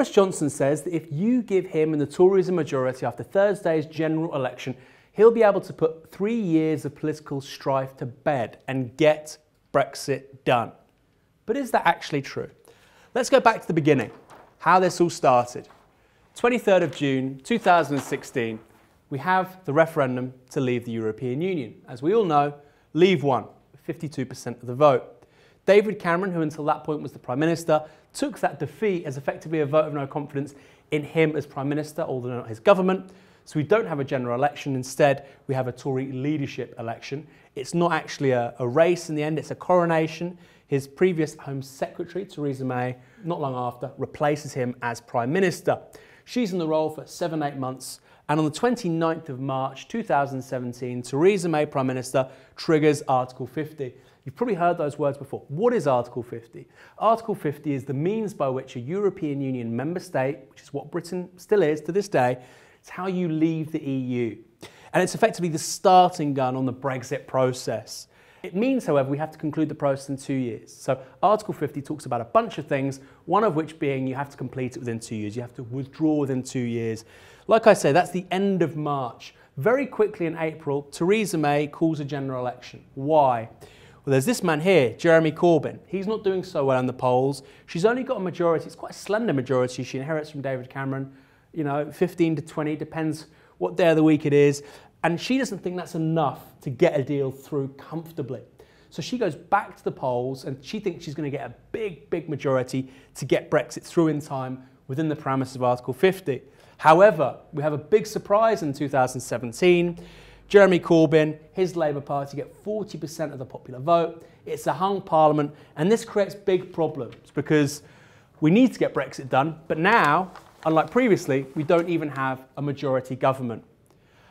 Boris Johnson says that if you give him and the Tories a majority after Thursday's general election, he'll be able to put three years of political strife to bed and get Brexit done. But is that actually true? Let's go back to the beginning, how this all started. 23rd of June 2016, we have the referendum to leave the European Union. As we all know, Leave won, 52% of the vote. David Cameron, who until that point was the Prime Minister, took that defeat as effectively a vote of no confidence in him as Prime Minister, although not his government. So we don't have a general election. Instead, we have a Tory leadership election. It's not actually a, a race in the end, it's a coronation. His previous Home Secretary, Theresa May, not long after, replaces him as Prime Minister. She's in the role for seven, eight months. And on the 29th of March 2017, Theresa May, Prime Minister, triggers Article 50. You've probably heard those words before. What is Article 50? Article 50 is the means by which a European Union member state, which is what Britain still is to this day, it's how you leave the EU. And it's effectively the starting gun on the Brexit process. It means, however, we have to conclude the process in two years. So Article 50 talks about a bunch of things, one of which being you have to complete it within two years. You have to withdraw within two years. Like I say, that's the end of March. Very quickly in April, Theresa May calls a general election. Why? Well, there's this man here, Jeremy Corbyn. He's not doing so well in the polls. She's only got a majority. It's quite a slender majority she inherits from David Cameron. You know, 15 to 20, depends what day of the week it is. And she doesn't think that's enough to get a deal through comfortably. So she goes back to the polls and she thinks she's going to get a big, big majority to get Brexit through in time within the parameters of Article 50. However, we have a big surprise in 2017. Jeremy Corbyn, his Labour Party get 40% of the popular vote. It's a hung parliament, and this creates big problems because we need to get Brexit done, but now, unlike previously, we don't even have a majority government.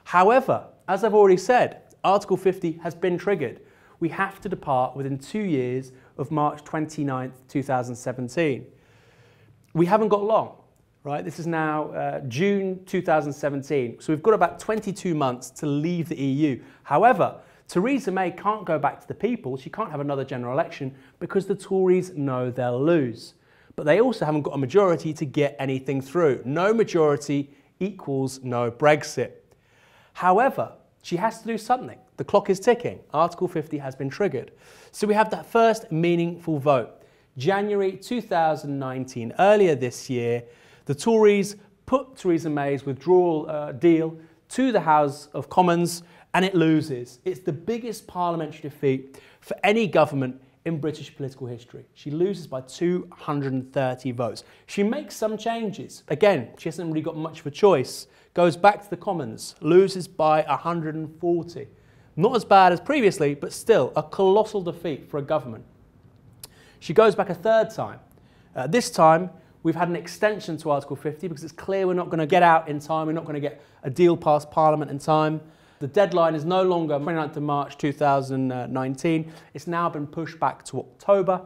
However, as I've already said, Article 50 has been triggered. We have to depart within two years of March 29, 2017. We haven't got long, right? This is now uh, June 2017. So we've got about 22 months to leave the EU. However, Theresa May can't go back to the people. She can't have another general election because the Tories know they'll lose. But they also haven't got a majority to get anything through. No majority equals no Brexit. However, she has to do something. The clock is ticking. Article 50 has been triggered. So we have that first meaningful vote. January 2019, earlier this year, the Tories put Theresa May's withdrawal uh, deal to the House of Commons and it loses. It's the biggest parliamentary defeat for any government in British political history. She loses by 230 votes. She makes some changes. Again, she hasn't really got much of a choice goes back to the Commons, loses by 140. Not as bad as previously, but still a colossal defeat for a government. She goes back a third time. Uh, this time, we've had an extension to Article 50 because it's clear we're not going to get out in time, we're not going to get a deal past Parliament in time. The deadline is no longer 29th of March 2019, it's now been pushed back to October.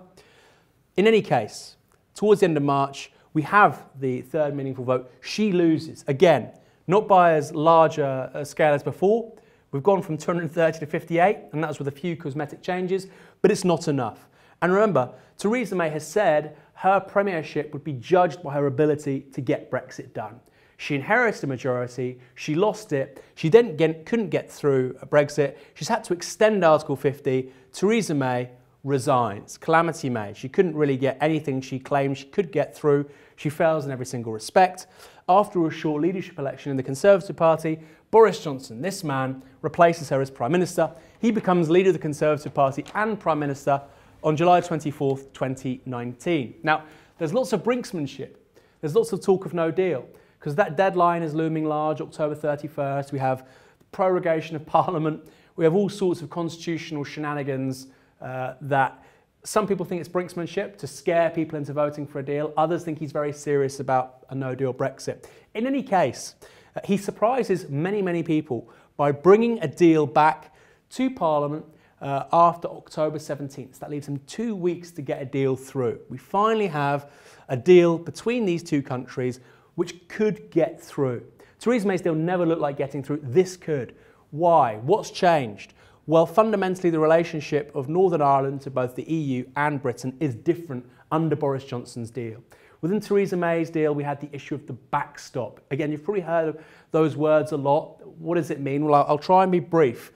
In any case, towards the end of March, we have the third meaningful vote. She loses. Again, not by as large a, a scale as before. We've gone from 230 to 58, and that's with a few cosmetic changes, but it's not enough. And remember, Theresa May has said her premiership would be judged by her ability to get Brexit done. She inherited a majority, she lost it, she then get, couldn't get through a Brexit, she's had to extend Article 50. Theresa May resigns. Calamity May. She couldn't really get anything she claimed she could get through. She fails in every single respect. After a short leadership election in the Conservative Party, Boris Johnson, this man, replaces her as Prime Minister. He becomes leader of the Conservative Party and Prime Minister on July 24th, 2019. Now, there's lots of brinksmanship. There's lots of talk of no deal because that deadline is looming large, October 31st. We have prorogation of Parliament. We have all sorts of constitutional shenanigans uh, that some people think it's brinksmanship to scare people into voting for a deal. Others think he's very serious about a no deal Brexit. In any case, uh, he surprises many, many people by bringing a deal back to Parliament uh, after October 17th. That leaves him two weeks to get a deal through. We finally have a deal between these two countries which could get through. Theresa May's deal never looked like getting through. This could. Why? What's changed? Well, fundamentally, the relationship of Northern Ireland to both the EU and Britain is different under Boris Johnson's deal. Within Theresa May's deal, we had the issue of the backstop. Again, you've probably heard those words a lot. What does it mean? Well, I'll try and be brief.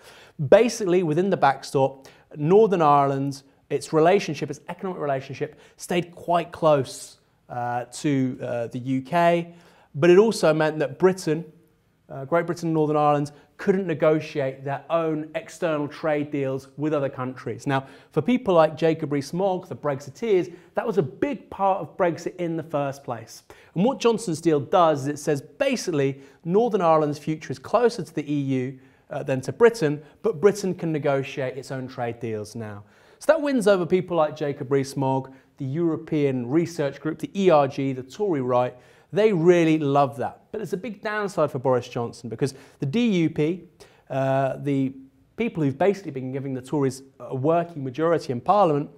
Basically, within the backstop, Northern Ireland, its relationship, its economic relationship, stayed quite close uh, to uh, the UK, but it also meant that Britain, uh, Great Britain and Northern Ireland, couldn't negotiate their own external trade deals with other countries. Now, for people like Jacob Rees-Mogg, the Brexiteers, that was a big part of Brexit in the first place. And what Johnson's deal does is it says basically Northern Ireland's future is closer to the EU uh, than to Britain, but Britain can negotiate its own trade deals now. So that wins over people like Jacob Rees-Mogg, the European Research Group, the ERG, the Tory right, they really love that. But there's a big downside for Boris Johnson because the DUP, uh, the people who've basically been giving the Tories a working majority in Parliament,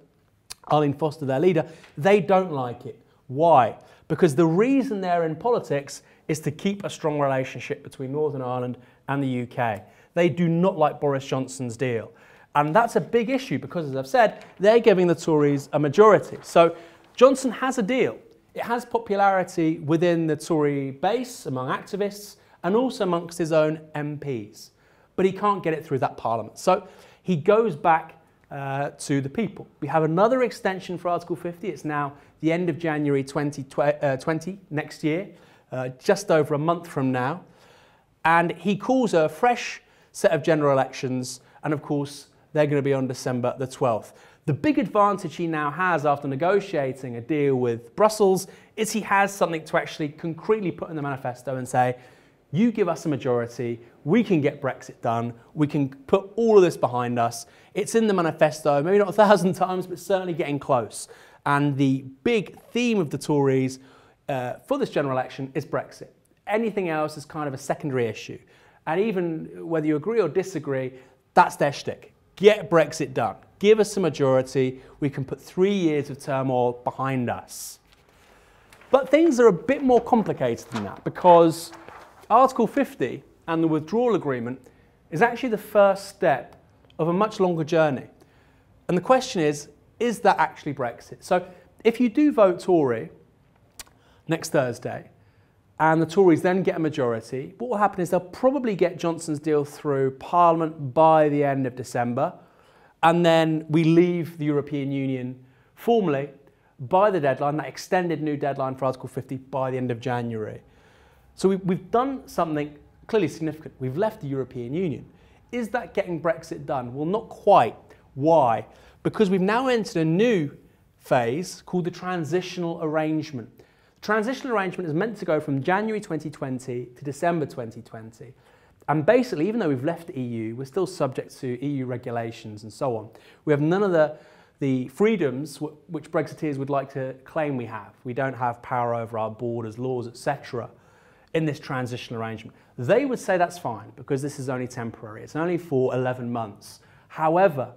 Arlene Foster, their leader, they don't like it. Why? Because the reason they're in politics is to keep a strong relationship between Northern Ireland and the UK. They do not like Boris Johnson's deal. And that's a big issue because, as I've said, they're giving the Tories a majority. So Johnson has a deal. It has popularity within the Tory base, among activists, and also amongst his own MPs. But he can't get it through that parliament. So he goes back uh, to the people. We have another extension for Article 50. It's now the end of January 2020, uh, next year, uh, just over a month from now. And he calls a fresh set of general elections, and of course, they're going to be on December the 12th. The big advantage he now has after negotiating a deal with Brussels is he has something to actually concretely put in the manifesto and say, you give us a majority, we can get Brexit done, we can put all of this behind us. It's in the manifesto, maybe not a thousand times, but certainly getting close. And the big theme of the Tories uh, for this general election is Brexit. Anything else is kind of a secondary issue. And even whether you agree or disagree, that's their shtick. Get Brexit done. Give us a majority. We can put three years of turmoil behind us. But things are a bit more complicated than that because Article 50 and the withdrawal agreement is actually the first step of a much longer journey. And the question is, is that actually Brexit? So if you do vote Tory next Thursday, and the Tories then get a majority, what will happen is they'll probably get Johnson's deal through Parliament by the end of December and then we leave the European Union formally by the deadline, that extended new deadline for Article 50 by the end of January. So we, we've done something clearly significant. We've left the European Union. Is that getting Brexit done? Well, not quite. Why? Because we've now entered a new phase called the transitional arrangement. Transitional arrangement is meant to go from January 2020 to December 2020. And basically, even though we've left the EU, we're still subject to EU regulations and so on. We have none of the, the freedoms which Brexiteers would like to claim we have. We don't have power over our borders, laws, etc. in this transitional arrangement. They would say that's fine because this is only temporary. It's only for 11 months. However,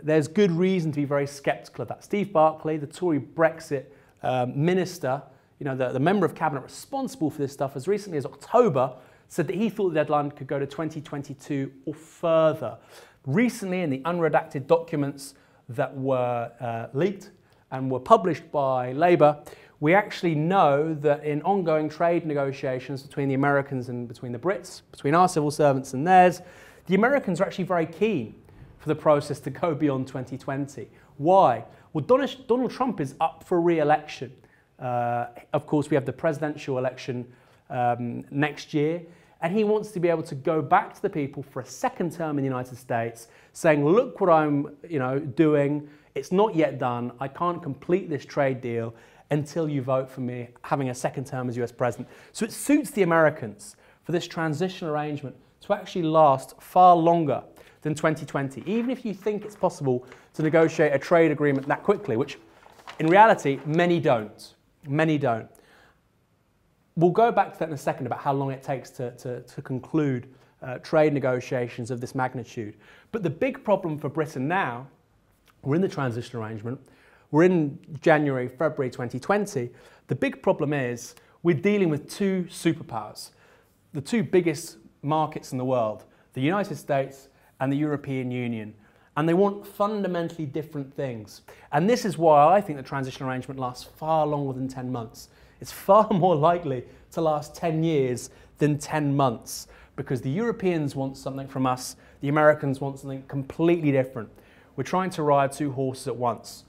there's good reason to be very sceptical of that. Steve Barclay, the Tory Brexit um, minister, you know, the, the member of cabinet responsible for this stuff, as recently as October, said that he thought the deadline could go to 2022 or further. Recently, in the unredacted documents that were uh, leaked and were published by Labour, we actually know that in ongoing trade negotiations between the Americans and between the Brits, between our civil servants and theirs, the Americans are actually very keen for the process to go beyond 2020. Why? Well, Donald Trump is up for re-election. Uh, of course, we have the presidential election um, next year. And he wants to be able to go back to the people for a second term in the United States, saying, look what I'm you know, doing. It's not yet done. I can't complete this trade deal until you vote for me having a second term as US president. So it suits the Americans for this transition arrangement to actually last far longer than 2020, even if you think it's possible to negotiate a trade agreement that quickly, which in reality, many don't. Many don't. We'll go back to that in a second about how long it takes to, to, to conclude uh, trade negotiations of this magnitude. But the big problem for Britain now, we're in the transition arrangement, we're in January, February 2020. The big problem is we're dealing with two superpowers, the two biggest markets in the world, the United States and the European Union. And they want fundamentally different things. And this is why I think the transition arrangement lasts far longer than 10 months. It's far more likely to last 10 years than 10 months because the Europeans want something from us, the Americans want something completely different. We're trying to ride two horses at once.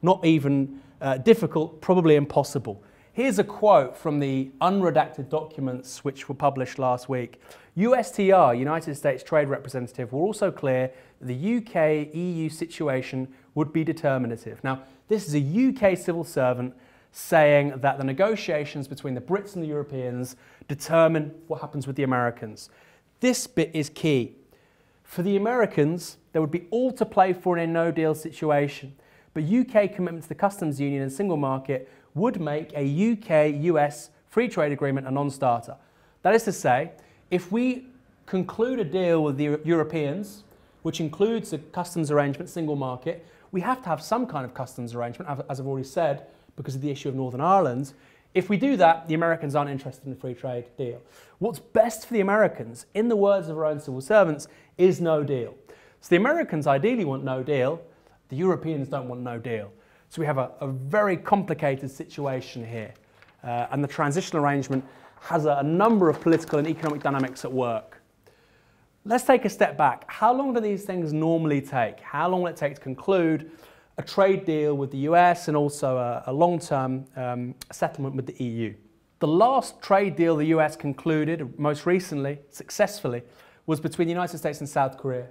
Not even uh, difficult, probably impossible. Here's a quote from the unredacted documents which were published last week. USTR, United States Trade Representative, were also clear that the UK EU situation would be determinative. Now, this is a UK civil servant saying that the negotiations between the Brits and the Europeans determine what happens with the Americans. This bit is key. For the Americans, there would be all to play for in a no deal situation, but UK commitment to the customs union and single market would make a UK US free trade agreement a non starter. That is to say, if we conclude a deal with the Europeans, which includes a customs arrangement, single market, we have to have some kind of customs arrangement, as I've already said, because of the issue of Northern Ireland. If we do that, the Americans aren't interested in a free trade deal. What's best for the Americans, in the words of our own civil servants, is no deal. So the Americans ideally want no deal, the Europeans don't want no deal. So we have a, a very complicated situation here. Uh, and the transition arrangement has a, a number of political and economic dynamics at work. Let's take a step back. How long do these things normally take? How long will it take to conclude a trade deal with the US and also a, a long-term um, settlement with the EU? The last trade deal the US concluded, most recently, successfully, was between the United States and South Korea.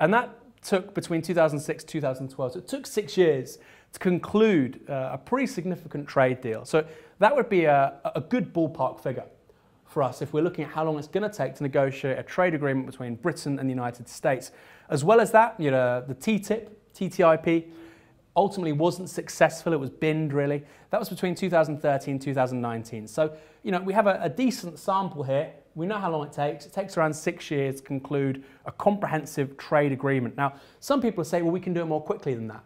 And that took between 2006 and 2012. So it took six years to conclude uh, a pretty significant trade deal. So that would be a, a good ballpark figure for us if we're looking at how long it's going to take to negotiate a trade agreement between Britain and the United States. As well as that, you know, the TTIP, TTIP, ultimately wasn't successful. It was binned, really. That was between 2013 and 2019. So, you know, we have a, a decent sample here. We know how long it takes. It takes around six years to conclude a comprehensive trade agreement. Now, some people say, well, we can do it more quickly than that.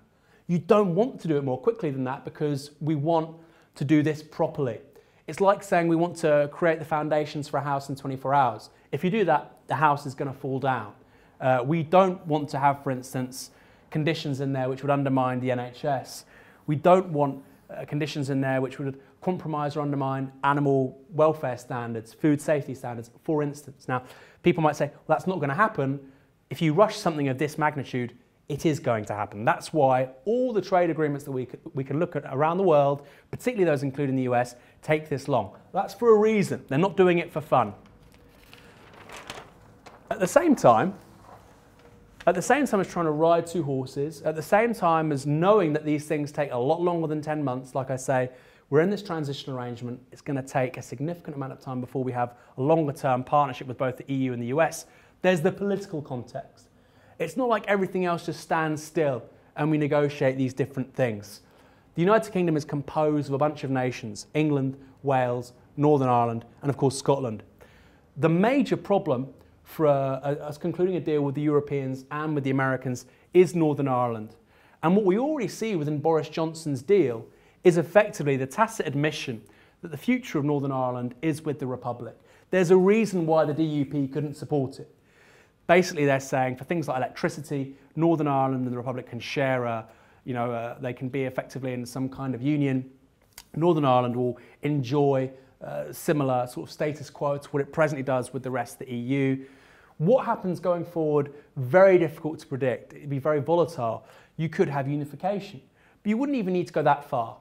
You don't want to do it more quickly than that because we want to do this properly. It's like saying we want to create the foundations for a house in 24 hours. If you do that, the house is going to fall down. Uh, we don't want to have, for instance, conditions in there which would undermine the NHS. We don't want uh, conditions in there which would compromise or undermine animal welfare standards, food safety standards, for instance. Now, people might say, well, that's not going to happen. If you rush something of this magnitude, it is going to happen. That's why all the trade agreements that we, we can look at around the world, particularly those including the US, take this long. That's for a reason. They're not doing it for fun. At the same time, at the same time as trying to ride two horses, at the same time as knowing that these things take a lot longer than 10 months, like I say, we're in this transition arrangement. It's going to take a significant amount of time before we have a longer term partnership with both the EU and the US. There's the political context. It's not like everything else just stands still and we negotiate these different things. The United Kingdom is composed of a bunch of nations England, Wales, Northern Ireland, and of course Scotland. The major problem for uh, us concluding a deal with the Europeans and with the Americans is Northern Ireland. And what we already see within Boris Johnson's deal is effectively the tacit admission that the future of Northern Ireland is with the Republic. There's a reason why the DUP couldn't support it. Basically, they're saying for things like electricity, Northern Ireland and the Republic can share a, you know, uh, they can be effectively in some kind of union. Northern Ireland will enjoy uh, similar sort of status quo to what it presently does with the rest of the EU. What happens going forward, very difficult to predict. It'd be very volatile. You could have unification, but you wouldn't even need to go that far.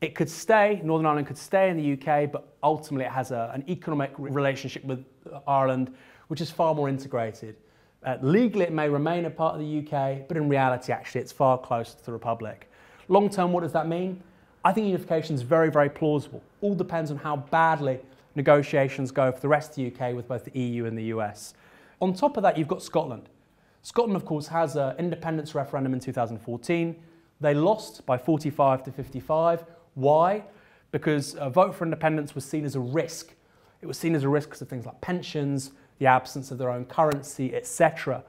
It could stay, Northern Ireland could stay in the UK, but ultimately it has a, an economic relationship with Ireland, which is far more integrated. Uh, legally, it may remain a part of the UK, but in reality, actually, it's far closer to the Republic. Long term, what does that mean? I think unification is very, very plausible. All depends on how badly negotiations go for the rest of the UK with both the EU and the US. On top of that, you've got Scotland. Scotland, of course, has an independence referendum in 2014. They lost by 45 to 55. Why? Because a vote for independence was seen as a risk. It was seen as a risk because of things like pensions, the absence of their own currency, etc.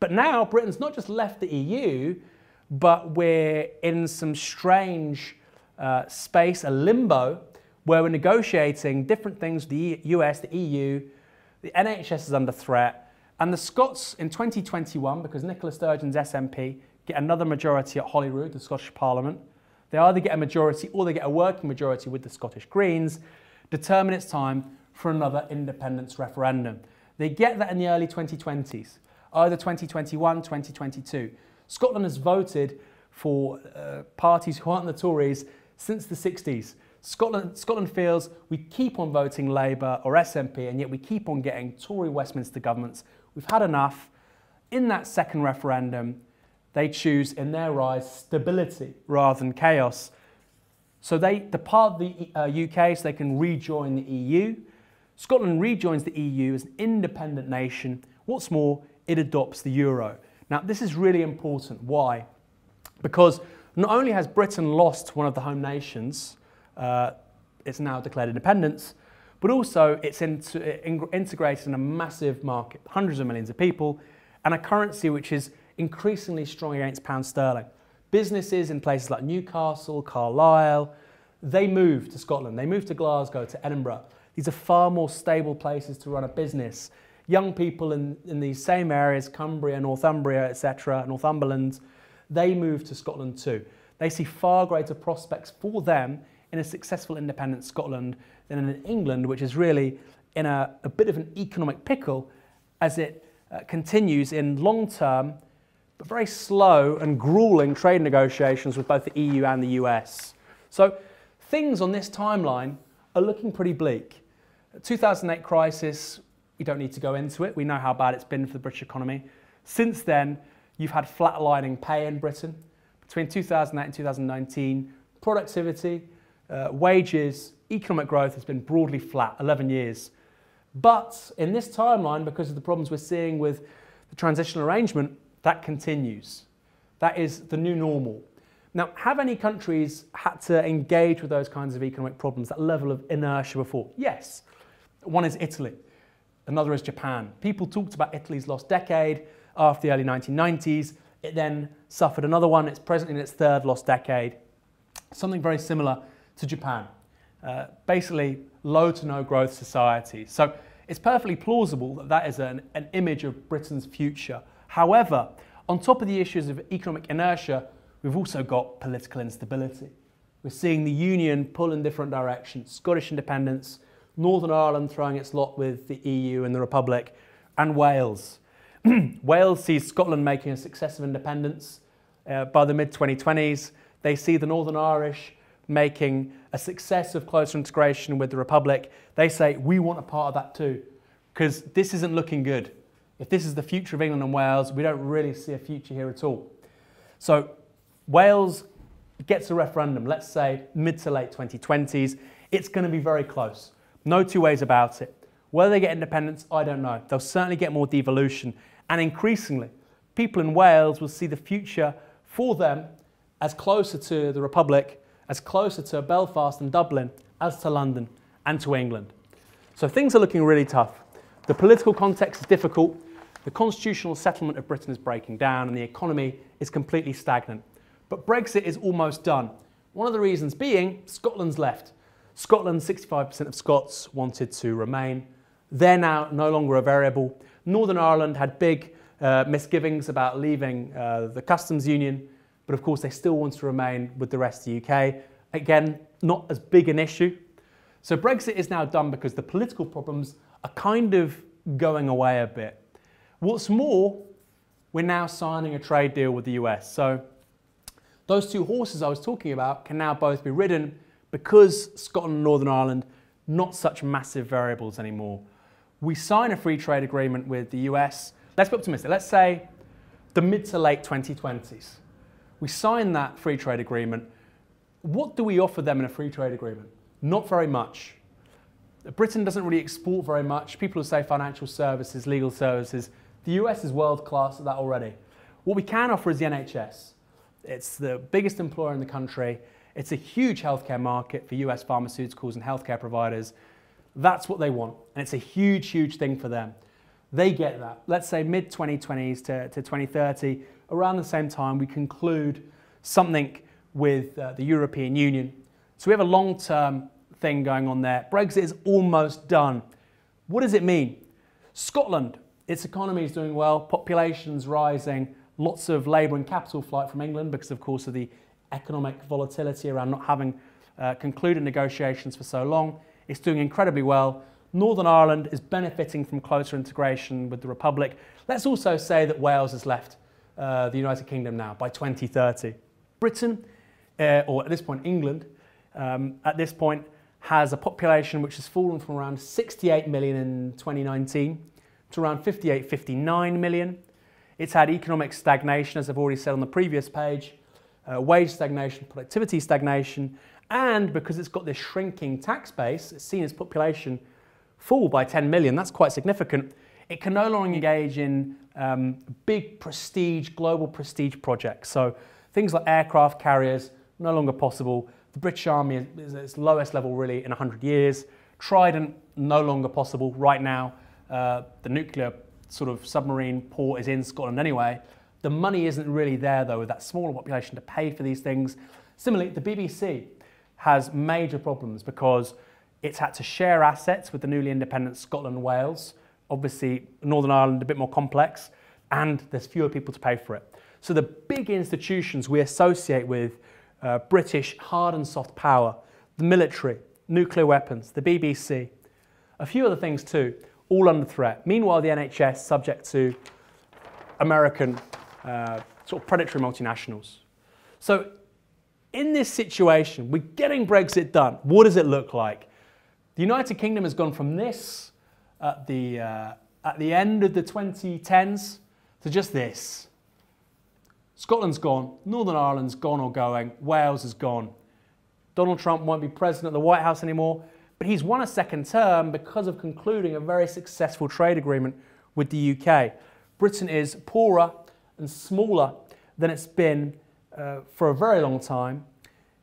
But now Britain's not just left the EU, but we're in some strange uh, space, a limbo, where we're negotiating different things the US, the EU. The NHS is under threat. And the Scots in 2021, because Nicola Sturgeon's SNP get another majority at Holyrood, the Scottish Parliament, they either get a majority or they get a working majority with the Scottish Greens, determine it's time for another independence referendum. They get that in the early 2020s, either 2021, 2022. Scotland has voted for uh, parties who aren't the Tories since the 60s. Scotland, Scotland feels we keep on voting Labour or SNP and yet we keep on getting Tory Westminster governments. We've had enough. In that second referendum, they choose, in their eyes, stability rather than chaos. So they depart the uh, UK so they can rejoin the EU. Scotland rejoins the EU as an independent nation. What's more, it adopts the euro. Now, this is really important. Why? Because not only has Britain lost one of the home nations, uh, it's now declared independence, but also it's into, integrated in a massive market, hundreds of millions of people, and a currency which is increasingly strong against pound sterling. Businesses in places like Newcastle, Carlisle, they move to Scotland, they move to Glasgow, to Edinburgh. These are far more stable places to run a business. Young people in, in these same areas, Cumbria, Northumbria, etc., Northumberland, they move to Scotland too. They see far greater prospects for them in a successful independent Scotland than in England, which is really in a, a bit of an economic pickle as it uh, continues in long term but very slow and grueling trade negotiations with both the EU and the US. So things on this timeline are looking pretty bleak. The 2008 crisis, we don't need to go into it. We know how bad it's been for the British economy. Since then, you've had flatlining pay in Britain. Between 2008 and 2019, productivity, uh, wages, economic growth has been broadly flat, 11 years. But in this timeline, because of the problems we're seeing with the transitional arrangement, that continues. That is the new normal. Now, have any countries had to engage with those kinds of economic problems, that level of inertia before? Yes. One is Italy, another is Japan. People talked about Italy's lost decade after the early 1990s. It then suffered another one. It's presently in its third lost decade. Something very similar to Japan. Uh, basically, low to no growth society. So it's perfectly plausible that that is an, an image of Britain's future. However, on top of the issues of economic inertia, we've also got political instability. We're seeing the Union pull in different directions Scottish independence, Northern Ireland throwing its lot with the EU and the Republic, and Wales. Wales sees Scotland making a success of independence uh, by the mid 2020s. They see the Northern Irish making a success of closer integration with the Republic. They say, we want a part of that too, because this isn't looking good. If this is the future of England and Wales, we don't really see a future here at all. So Wales gets a referendum, let's say mid to late 2020s. It's going to be very close. No two ways about it. Whether they get independence, I don't know. They'll certainly get more devolution. And increasingly, people in Wales will see the future for them as closer to the Republic, as closer to Belfast and Dublin as to London and to England. So things are looking really tough. The political context is difficult. The constitutional settlement of Britain is breaking down and the economy is completely stagnant. But Brexit is almost done. One of the reasons being Scotland's left. Scotland, 65% of Scots wanted to remain. They're now no longer a variable. Northern Ireland had big uh, misgivings about leaving uh, the customs union, but of course they still want to remain with the rest of the UK. Again, not as big an issue. So Brexit is now done because the political problems are kind of going away a bit. What's more, we're now signing a trade deal with the US. So those two horses I was talking about can now both be ridden because Scotland and Northern Ireland not such massive variables anymore. We sign a free trade agreement with the US. Let's be optimistic. Let's say the mid to late 2020s. We sign that free trade agreement. What do we offer them in a free trade agreement? Not very much. Britain doesn't really export very much. People will say financial services, legal services. The US is world class at that already. What we can offer is the NHS. It's the biggest employer in the country. It's a huge healthcare market for US pharmaceuticals and healthcare providers. That's what they want. And it's a huge, huge thing for them. They get that. Let's say mid 2020s to, to 2030, around the same time, we conclude something with uh, the European Union. So we have a long term thing going on there. Brexit is almost done. What does it mean? Scotland, its economy is doing well, population's rising, lots of labour and capital flight from England because, of course, of the economic volatility around not having uh, concluded negotiations for so long. It's doing incredibly well. Northern Ireland is benefiting from closer integration with the Republic. Let's also say that Wales has left uh, the United Kingdom now by 2030. Britain, uh, or at this point England, um, at this point has a population which has fallen from around 68 million in 2019 to around 58, 59 million. It's had economic stagnation, as I've already said on the previous page, uh, wage stagnation, productivity stagnation, and because it's got this shrinking tax base, it's seen its population fall by 10 million, that's quite significant. It can no longer engage in um, big prestige, global prestige projects. So things like aircraft carriers, no longer possible. The British Army is at its lowest level really in 100 years. Trident, no longer possible right now. Uh, the nuclear sort of submarine port is in Scotland anyway. The money isn't really there though with that smaller population to pay for these things. Similarly, the BBC has major problems because it's had to share assets with the newly independent Scotland and Wales. Obviously, Northern Ireland a bit more complex, and there's fewer people to pay for it. So the big institutions we associate with uh, British hard and soft power, the military, nuclear weapons, the BBC, a few other things too, all under threat. Meanwhile, the NHS subject to American uh, sort of predatory multinationals. So in this situation, we're getting Brexit done. What does it look like? The United Kingdom has gone from this at the, uh, at the end of the 2010s to just this. Scotland's gone, Northern Ireland's gone or going, Wales is gone. Donald Trump won't be president of the White House anymore, but he's won a second term because of concluding a very successful trade agreement with the UK. Britain is poorer and smaller than it's been uh, for a very long time.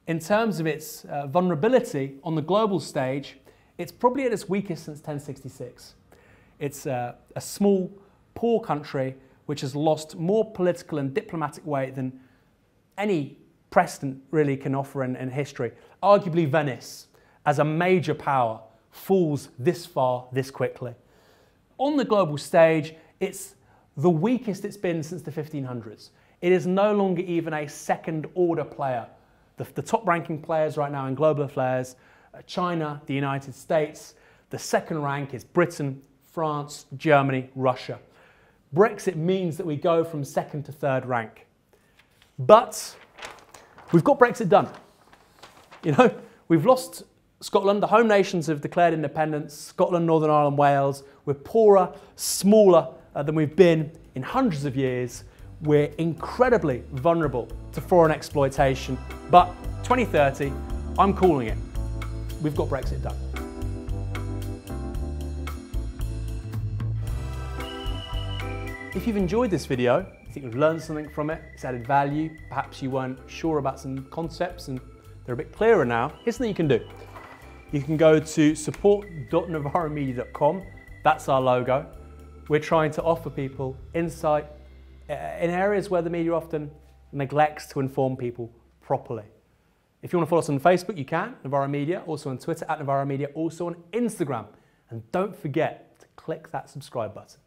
In terms of its uh, vulnerability on the global stage, it's probably at its weakest since 1066. It's uh, a small, poor country which has lost more political and diplomatic weight than any precedent really can offer in, in history. Arguably, Venice, as a major power, falls this far this quickly. On the global stage, it's the weakest it's been since the 1500s. It is no longer even a second order player. The, the top ranking players right now in global affairs uh, China, the United States. The second rank is Britain, France, Germany, Russia. Brexit means that we go from second to third rank. But we've got Brexit done. You know, we've lost Scotland. The home nations have declared independence. Scotland, Northern Ireland, Wales. We're poorer, smaller uh, than we've been in hundreds of years. We're incredibly vulnerable to foreign exploitation. But 2030, I'm calling it we've got Brexit done. If you've enjoyed this video, you think you've learned something from it, it's added value, perhaps you weren't sure about some concepts and they're a bit clearer now, here's something you can do. You can go to support.novaramedia.com, that's our logo. We're trying to offer people insight uh, in areas where the media often neglects to inform people properly. If you want to follow us on Facebook, you can, Novara Media, also on Twitter at Novara Media, also on Instagram. And don't forget to click that subscribe button.